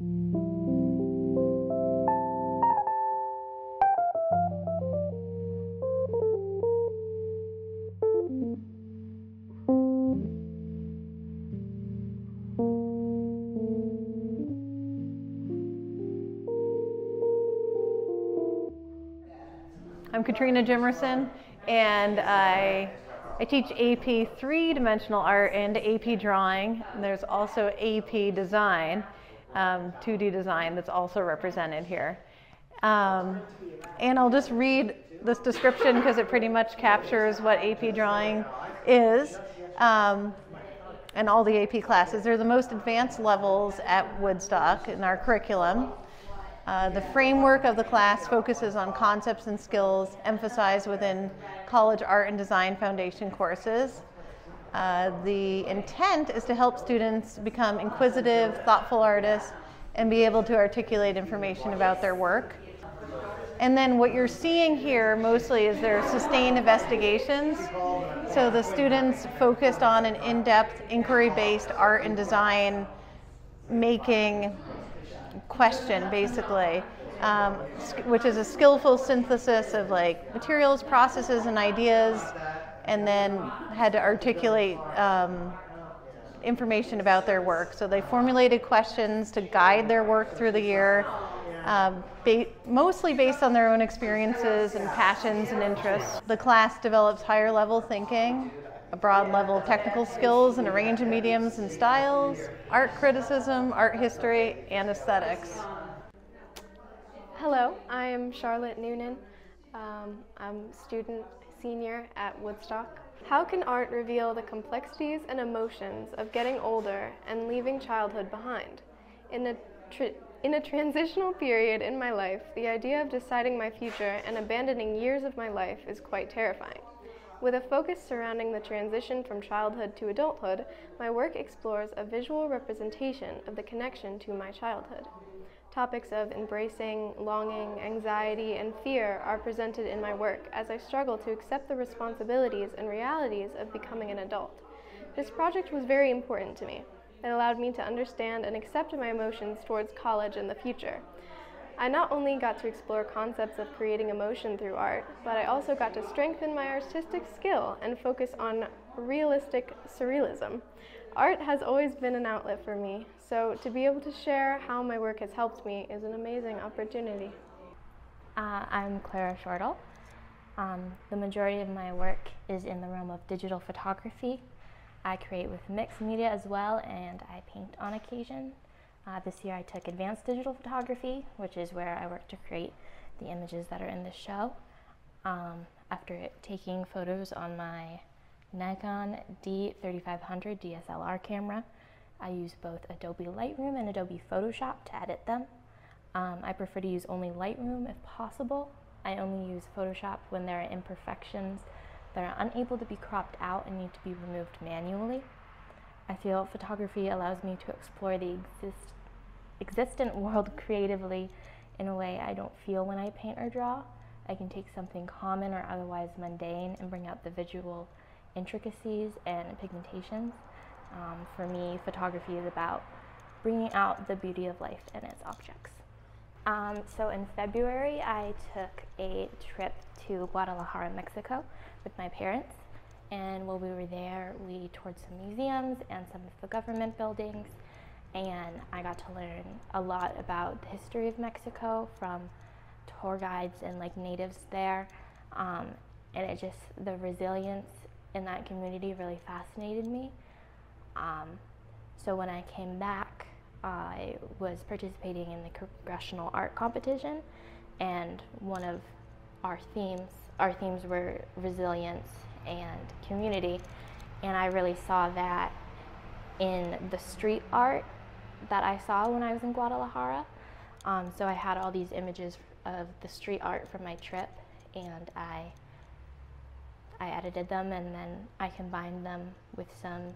I'm Katrina Jimerson, and I, I teach AP three-dimensional art and AP drawing. And there's also AP design, um, 2D design that's also represented here. Um, and I'll just read this description because it pretty much captures what AP drawing is. Um, and all the AP classes. They're the most advanced levels at Woodstock in our curriculum. Uh, the framework of the class focuses on concepts and skills emphasized within college art and design foundation courses. Uh, the intent is to help students become inquisitive, thoughtful artists, and be able to articulate information about their work. And then what you're seeing here mostly is their sustained investigations. So the students focused on an in-depth inquiry-based art and design making question basically, um, which is a skillful synthesis of like materials, processes, and ideas, and then had to articulate um, information about their work. So they formulated questions to guide their work through the year, um, ba mostly based on their own experiences and passions and interests. The class develops higher level thinking, a broad level of technical skills and a range of mediums and styles, art criticism, art history, and aesthetics. Hello, I am Charlotte Noonan. Um, I'm a student senior at Woodstock. How can art reveal the complexities and emotions of getting older and leaving childhood behind? In a, in a transitional period in my life, the idea of deciding my future and abandoning years of my life is quite terrifying. With a focus surrounding the transition from childhood to adulthood, my work explores a visual representation of the connection to my childhood. Topics of embracing, longing, anxiety, and fear are presented in my work as I struggle to accept the responsibilities and realities of becoming an adult. This project was very important to me. It allowed me to understand and accept my emotions towards college and the future. I not only got to explore concepts of creating emotion through art, but I also got to strengthen my artistic skill and focus on realistic surrealism. Art has always been an outlet for me, so to be able to share how my work has helped me is an amazing opportunity. Uh, I'm Clara Shortle. Um, the majority of my work is in the realm of digital photography. I create with mixed media as well, and I paint on occasion. Uh, this year I took advanced digital photography, which is where I work to create the images that are in the show. Um, after taking photos on my Nikon D3500 DSLR camera, I use both Adobe Lightroom and Adobe Photoshop to edit them. Um, I prefer to use only Lightroom if possible. I only use Photoshop when there are imperfections that are unable to be cropped out and need to be removed manually. I feel photography allows me to explore the exist existent world creatively in a way I don't feel when I paint or draw. I can take something common or otherwise mundane and bring out the visual intricacies and pigmentations. Um, for me, photography is about bringing out the beauty of life and its objects. Um, so in February, I took a trip to Guadalajara, Mexico with my parents. And while we were there, we toured some museums and some of the government buildings. And I got to learn a lot about the history of Mexico from tour guides and like natives there. Um, and it just, the resilience in that community really fascinated me. Um, so when I came back, I was participating in the Congressional Art Competition, and one of our themes, our themes were resilience and community. And I really saw that in the street art that I saw when I was in Guadalajara. Um, so I had all these images of the street art from my trip and I I edited them and then I combined them with some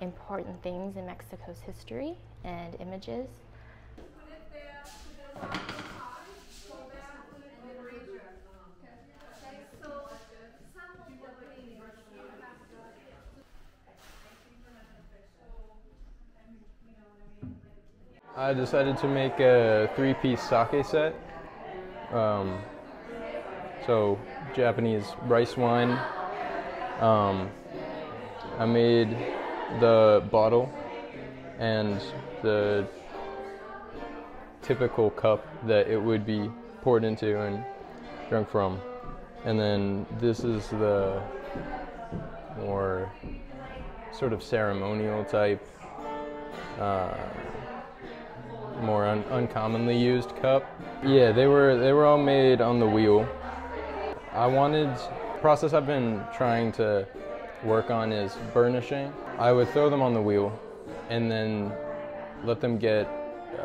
important things in Mexico's history and images. I decided to make a three-piece sake set. Um, so Japanese rice wine. Um, I made the bottle and the typical cup that it would be poured into and drunk from. And then this is the more sort of ceremonial type, uh, more un- uncommonly used cup. Yeah, they were they were all made on the wheel. I wanted process I've been trying to work on is burnishing. I would throw them on the wheel and then let them get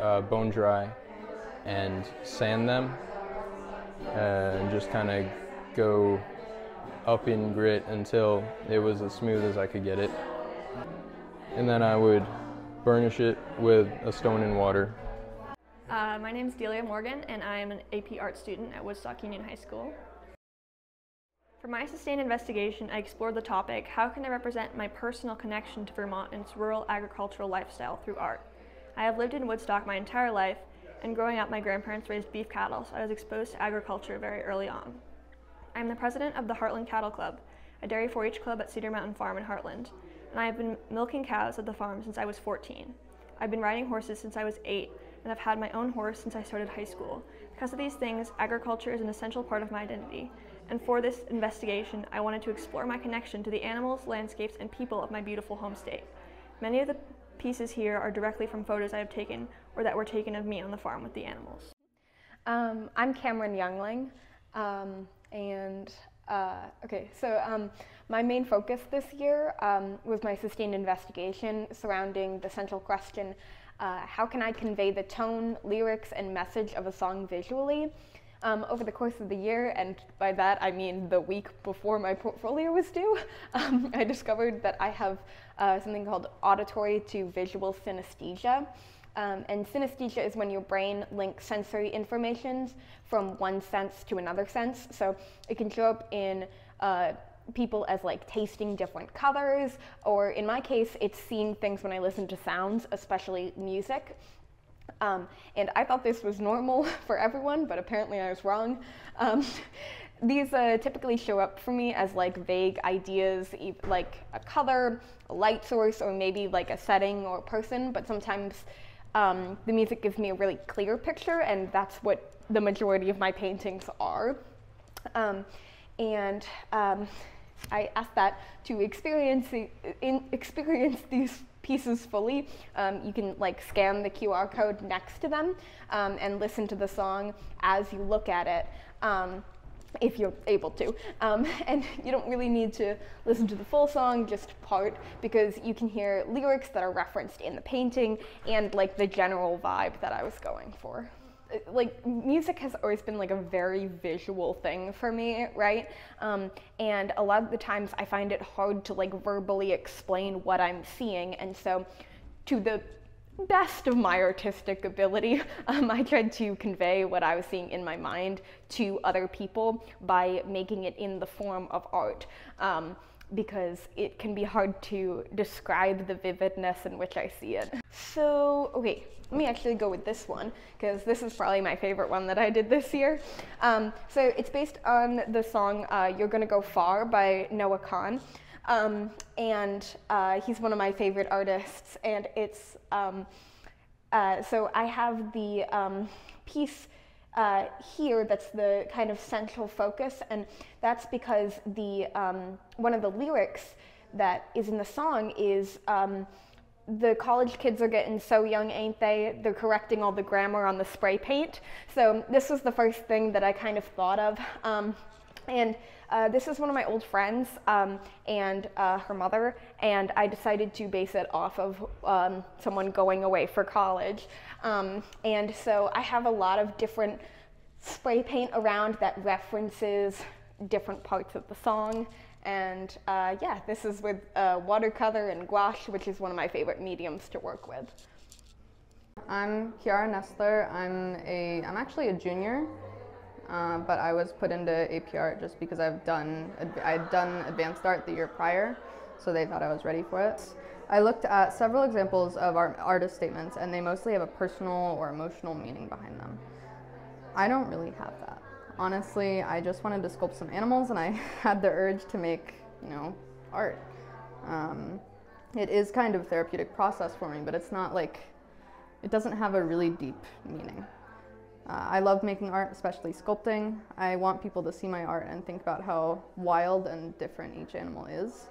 uh, bone dry and sand them and just kind of go up in grit until it was as smooth as I could get it. And then I would burnish it with a stone and water. Uh, my name is Delia Morgan, and I am an AP art student at Woodstock Union High School. For my sustained investigation, I explored the topic how can I represent my personal connection to Vermont and its rural agricultural lifestyle through art? I have lived in Woodstock my entire life, and growing up, my grandparents raised beef cattle, so I was exposed to agriculture very early on. I am the president of the Hartland Cattle Club, a dairy 4 H club at Cedar Mountain Farm in Hartland, and I have been milking cows at the farm since I was 14. I've been riding horses since I was 8, and I've had my own horse since I started high school. Because of these things, agriculture is an essential part of my identity, and for this investigation, I wanted to explore my connection to the animals, landscapes, and people of my beautiful home state. Many of the pieces here are directly from photos I have taken or that were taken of me on the farm with the animals. Um, I'm Cameron Youngling, um, and uh, okay, so um, my main focus this year um, was my sustained investigation surrounding the central question uh, how can I convey the tone, lyrics, and message of a song visually? Um, over the course of the year, and by that I mean the week before my portfolio was due, um, I discovered that I have uh, something called auditory to visual synesthesia. Um, and synesthesia is when your brain links sensory informations from one sense to another sense. So it can show up in uh, people as like tasting different colors, or in my case, it's seeing things when I listen to sounds, especially music. Um, and I thought this was normal for everyone, but apparently I was wrong. Um, these uh, typically show up for me as like vague ideas, like a color, a light source, or maybe like a setting or a person, but sometimes um, the music gives me a really clear picture, and that's what the majority of my paintings are. Um, and um, I ask that to experience, the, in, experience these pieces fully, um, you can like scan the QR code next to them um, and listen to the song as you look at it. Um, if you're able to. Um, and you don't really need to listen to the full song, just part, because you can hear lyrics that are referenced in the painting and like the general vibe that I was going for like music has always been like a very visual thing for me right? Um, and a lot of the times i find it hard to like verbally explain what i'm seeing. And so to the best of my artistic ability um, i tried to convey what i was seeing in my mind to other people by making it in the form of art. Um, because it can be hard to describe the vividness in which I see it. So, okay, let me actually go with this one because this is probably my favorite one that I did this year. Um, so it's based on the song uh, You're Gonna Go Far by Noah Kahan. Um, and uh, he's one of my favorite artists, and it's um, uh, so I have the um, piece uh, here that's the kind of central focus, and that's because the um, one of the lyrics that is in the song is um, the college kids are getting so young, ain't they? They're correcting all the grammar on the spray paint. So this was the first thing that I kind of thought of. Um, and uh, this is one of my old friends um, and uh, her mother, and I decided to base it off of um, someone going away for college. Um, and so I have a lot of different spray paint around that references different parts of the song. And uh, yeah, this is with uh, watercolor and gouache, which is one of my favorite mediums to work with. I'm Kiara Nestler. I'm a I'm actually a junior uh, but I was put into AP Art just because I've done I'd done advanced art the year prior, so they thought I was ready for it. I looked at several examples of art- artist statements, and they mostly have a personal or emotional meaning behind them. I don't really have that. Honestly, I just wanted to sculpt some animals, and I had the urge to make, you know, art. Um, it is kind of a therapeutic process for me, but it's not like it doesn't have a really deep meaning. Uh, I love making art, especially sculpting. I want people to see my art and think about how wild and different each animal is.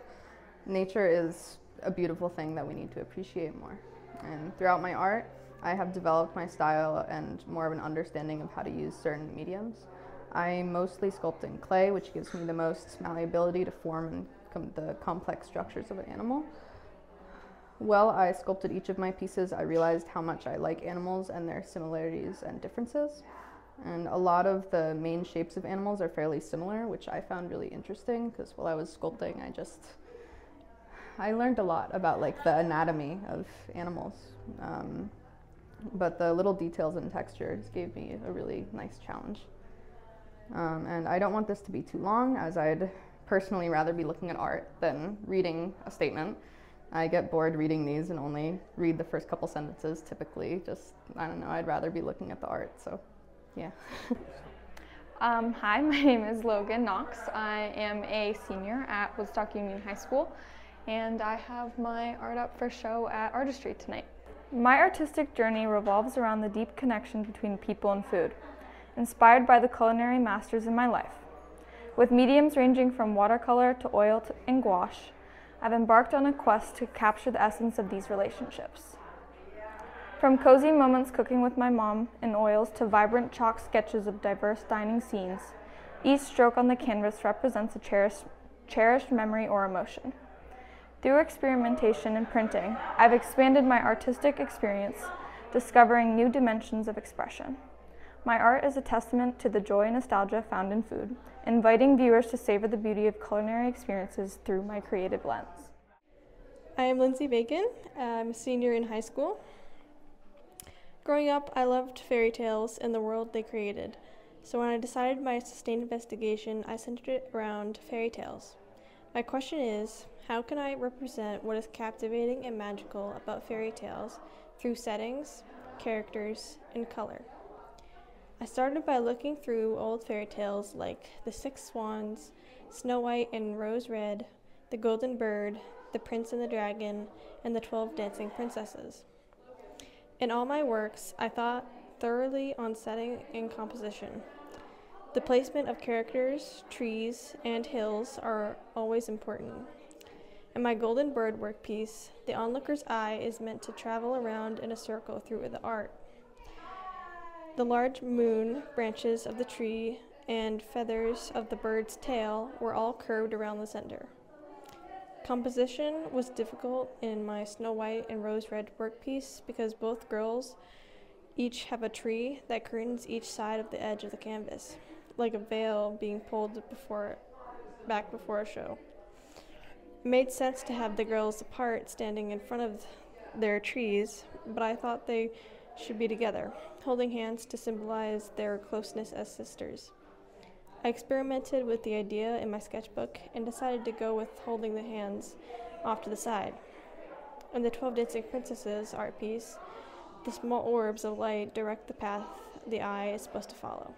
Nature is a beautiful thing that we need to appreciate more. And throughout my art, I have developed my style and more of an understanding of how to use certain mediums. I mostly sculpt in clay, which gives me the most malleability to form and com- the complex structures of an animal. While I sculpted each of my pieces, I realized how much I like animals and their similarities and differences. And a lot of the main shapes of animals are fairly similar, which I found really interesting because while I was sculpting, I just I learned a lot about like the anatomy of animals. Um, but the little details and textures gave me a really nice challenge. Um, and I don't want this to be too long, as I'd personally rather be looking at art than reading a statement. I get bored reading these and only read the first couple sentences typically. Just, I don't know, I'd rather be looking at the art. So, yeah. um, hi, my name is Logan Knox. I am a senior at Woodstock Union High School, and I have my art up for show at Artistree tonight. My artistic journey revolves around the deep connection between people and food, inspired by the culinary masters in my life. With mediums ranging from watercolor to oil to, and gouache, I've embarked on a quest to capture the essence of these relationships. From cozy moments cooking with my mom in oils to vibrant chalk sketches of diverse dining scenes, each stroke on the canvas represents a cherished, cherished memory or emotion. Through experimentation and printing, I've expanded my artistic experience, discovering new dimensions of expression. My art is a testament to the joy and nostalgia found in food, inviting viewers to savor the beauty of culinary experiences through my creative lens. I am Lindsay Bacon. I'm a senior in high school. Growing up, I loved fairy tales and the world they created. So when I decided my sustained investigation, I centered it around fairy tales. My question is how can I represent what is captivating and magical about fairy tales through settings, characters, and color? I started by looking through old fairy tales like The Six Swans, Snow White and Rose Red, The Golden Bird, The Prince and the Dragon, and The Twelve Dancing Princesses. In all my works, I thought thoroughly on setting and composition. The placement of characters, trees, and hills are always important. In my Golden Bird workpiece, the onlooker's eye is meant to travel around in a circle through the art. The large moon, branches of the tree, and feathers of the bird's tail were all curved around the center. Composition was difficult in my Snow White and Rose Red workpiece because both girls each have a tree that curtains each side of the edge of the canvas, like a veil being pulled before, back before a show. It made sense to have the girls apart standing in front of their trees, but I thought they should be together, holding hands to symbolize their closeness as sisters. I experimented with the idea in my sketchbook and decided to go with holding the hands off to the side. In the 12 Dancing Princesses art piece, the small orbs of light direct the path the eye is supposed to follow.